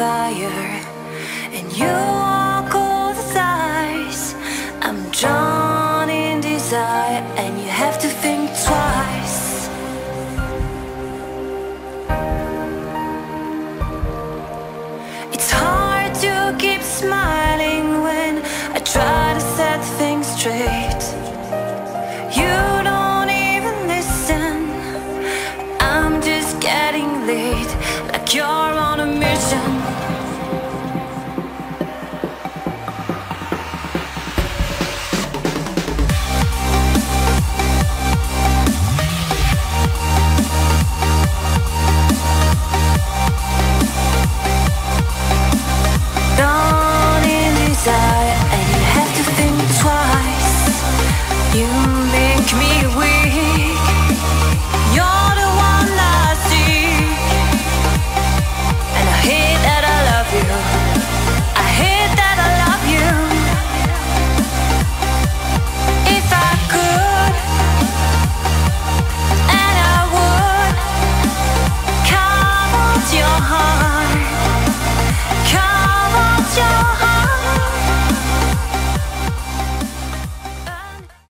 fire And you walk all the sides. I'm drawn in desire And you have to think twice. It's hard to keep smiling When I try to set things straight. You don't even listen. I'm just getting late Like you're on a me with